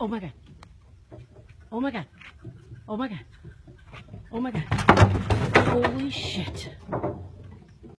Oh my god. Oh my god. Oh my god. Oh my god. Holy shit.